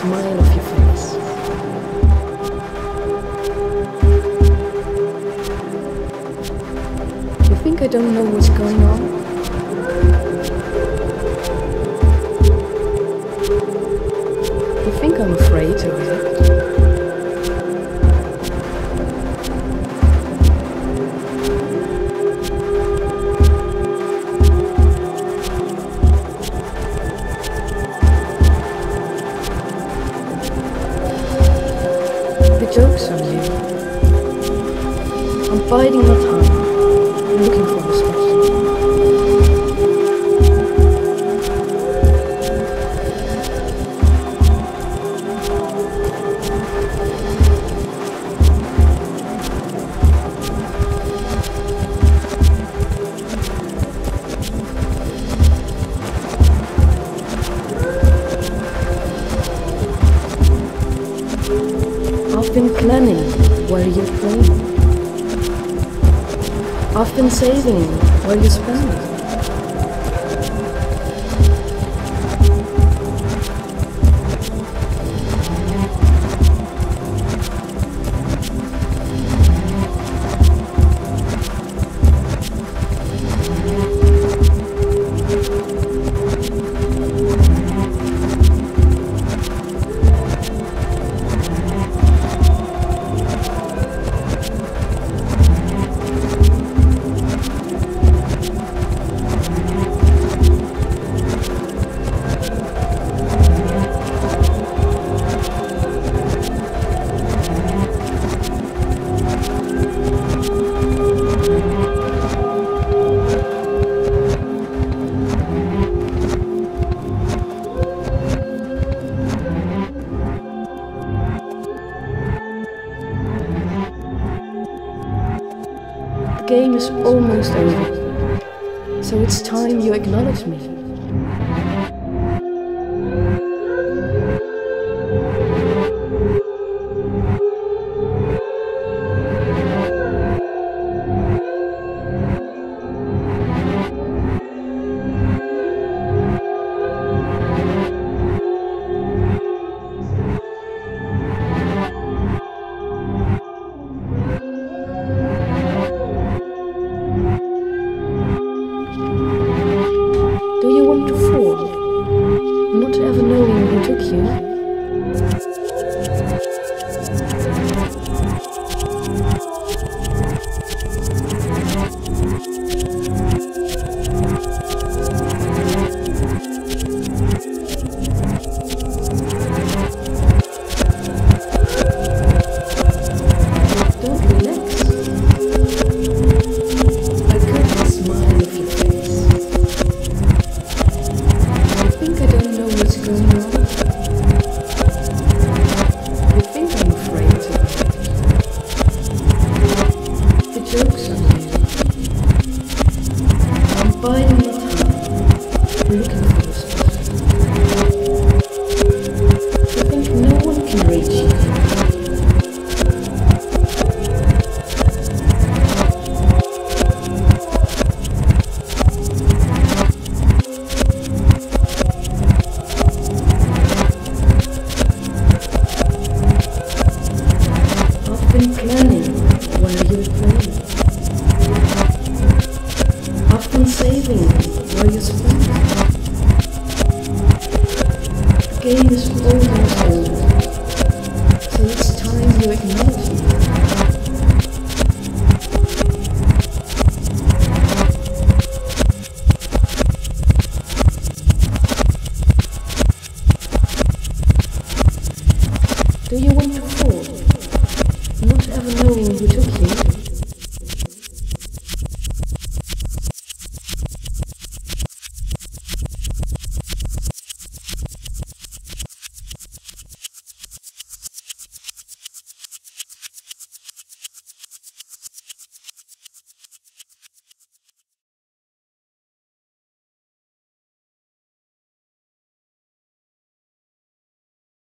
smile off your face. You think I don't know what's going on? You think I'm afraid of react? Biding my time. I'm looking for respect. I've been planning where you play. Been saving where you spend. Game is almost over. So it's time you acknowledge me. been saving. Were you surprised? Game is over, so it's time you acknowledge it. Do you want